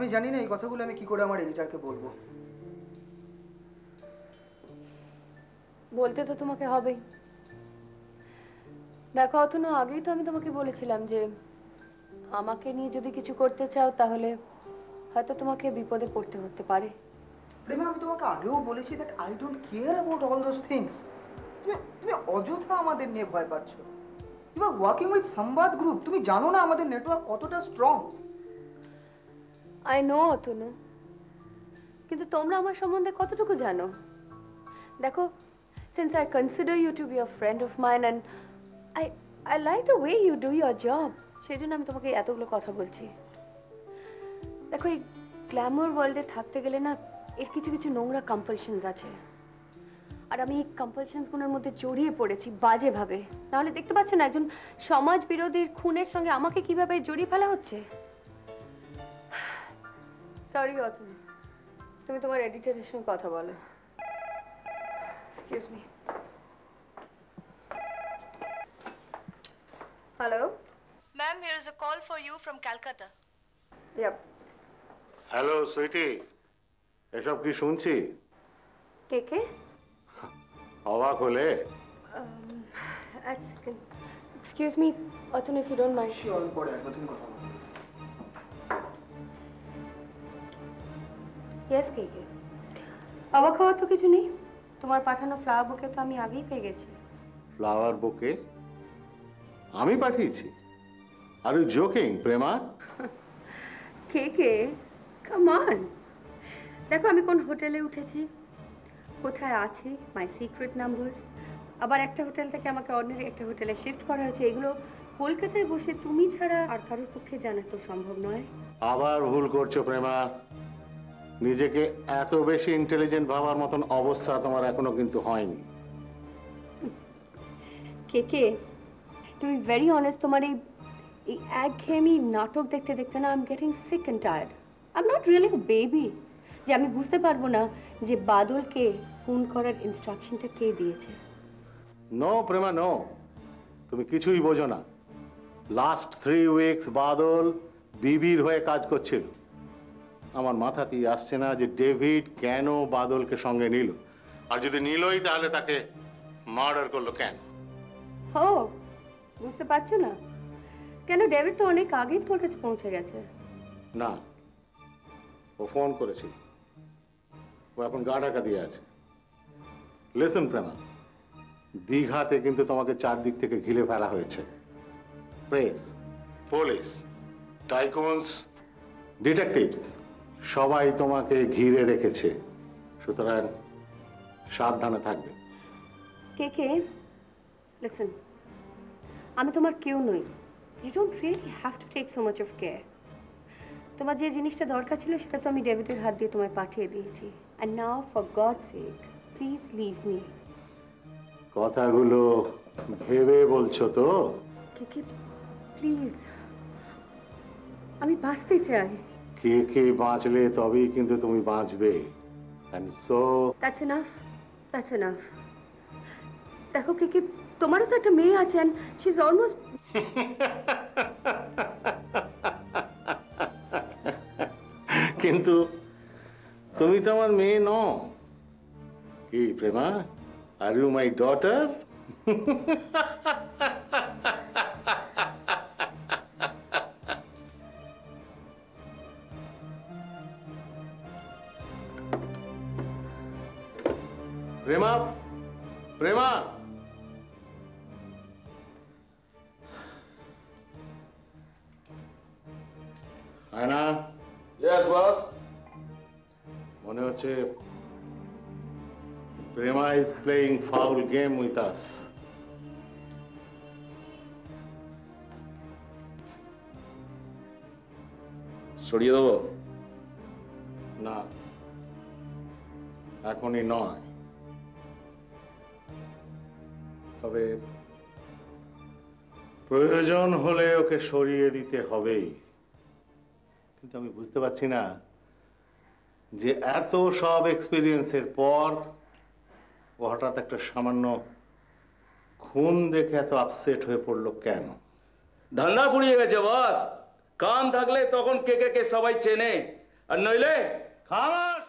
আমি জানি না এই কথাগুলো আমি কি করে আমার এডিটারকে বলব। বলতে তো তোমাকে হবেই। দেখো অতনু আগেই তো আমি তোমাকে বলেছিলাম যে আমাকে নিয়ে যদি কিছু করতে চাও তাহলে হয়তো তোমাকে বিপদে পড়তে হতে পারে। প্রেমা আমি তোমাকে আগেও বলেছি that I don't care about all those things তুমি তুমি অযথা আমাদের নিয়ে ভয় পাচ্ছ। You are working with Sangbad group তুমি জানো না আমাদের নেটওয়ার্ক কতটা স্ট্রং আই নো অতনু কিন্তু তোমরা আমার সম্বন্ধে কতটুকু জানো? দেখো since I consider you to be a friend of mine and I I like the way you do your job সেই জন্য আমি তোমাকে এতগুলো কথা বলছি। দেখো, এই গ্ল্যামার ওয়ার্ল্ডে থাকতে গেলে না, এর কিছু কিছু নোংরা কম্পালশনস আছে। আর আমি এই কম্পালশনসগুলোর মধ্যে জড়িয়ে পড়েছি বাজেভাবে। নাহলে দেখতে পাচ্ছ না, একজন সমাজ বিরোধীর খুনের সঙ্গে আমাকে কীভাবে জড়িয়ে ফেলা হচ্ছে? সরি অতুল তুমি তোমার এডিটরের সঙ্গে কথা বলো। Excuse me hello ma'am here is a call for you from Calcutta. Yup hello sweetie এসব কি শুনছি? কে কে? অবাক হলে। Excuse me Atul if you don't mind sure পরে একবার তুমি কথা বলো। ইয়েস কে কে অবাক হওয়ার তো কিছু নেই। তোমার পাঠানো ফ্লাওয়ার বুকে তো আমি আগেই পেয়ে গেছি। ফ্লাওয়ার বুকে আমি পাঠিয়েছি? আর ইউ জোকিং প্রেমা কে কে কামান দেখো আমি কোন হোটেলে উঠেছি কোথায় আছি মাই সিক্রেট নাম্বার আবার একটা হোটেল থেকে আমাকে অর্ডিনারি একটা হোটেলে শিফট করা হয়েছে এগুলো কলকাতায় বসে তুমি ছাড়া আর কারোর পক্ষে জানা তো সম্ভব নয়। আবার ভুল করছ প্রেমা নিজেকে এত বেশি ইন্টেলিজেন্ট ভাবার মতন অবস্থা তোমার এখনও কিন্তু হয়নি। কে কে? তুমি ভেরি অনেস্ট তোমার এই এই একঘেয়েমি নাটক দেখতে দেখতে না I am getting sick and tired I am not really baby যে আমি বুঝতে পারব না যে বাদলকে ফোন করার ইনস্ট্রাকশনটা কে দিয়েছে। নো প্রেমা নো তুমি কিছুই বোঝো না। লাস্ট থ্রি উইকস বাদল বিবির হয়ে কাজ করছিল। আমার মাথাতেই আসছে না যে ডেভিড কেন বাদলকে সঙ্গে নিল। আর যদি নিলই তাহলে তাকে মার্ডার করল কেন? ও বুঝতে পারছ না? কেন ডেভিড তো অনেক আগেই তোমার কাছে পৌঁছে গেছে। না ও ফোন করেছিল ও এখন গা ঢাকা দিয়ে আছে। লেসন প্রেমা দীঘাতে কিন্তু তোমাকে চারদিক থেকে ঘিরে ফেলা হয়েছে। প্রেস পুলিশ টাইকুনস ডিটেকটিভস সবাই তোমাকে ঘিরে রেখেছে। সুতরাং সাবধানে থাকবে। কে কে? লিসন আমি তোমার কেউ নই। You don't really have to take so much of care তোমার যে জিনিসটা দরকার ছিল সেটা তো আমি ডেভিডের হাত দিয়ে তোমায় পাঠিয়ে দিয়েছি। And now for God sake please leave me কথাগুলো ভেবে বলছো তো? কে কে প্লিজ আমি বাঁচতে চাই। কে কে বাঁচলে তবেই কিন্তু তুমি বাঁচবে। দ্যাটস এনাফ দ্যাটস এনাফ দেখো কে কে তোমারও তো একটা মেয়ে আছে অ্যান্ড শি ইজ অলমোস্ট কিন্তু তুমি তো আমার মেয়ে ন কি Prema? Are you my daughter Prema Prema আয়না Yes, boss. মনে হচ্ছে Prema is playing foul game with us সরিয়ে দেবো না এখনই নয় তবে প্রয়োজন হলে ওকে সরিয়ে দিতে হবেই। কিন্তু আমি বুঝতে পারছি না যে এত সব এক্সপিরিয়েন্সের পর ও হঠাৎ একটা সামান্য খুন দেখে এত আপসেট হয়ে পড়ল কেন? ধান্দা পুড়িয়ে গেছে বস কান থাকলে তখন কে কে কে সবাই চেনে। আর নইলে খামাস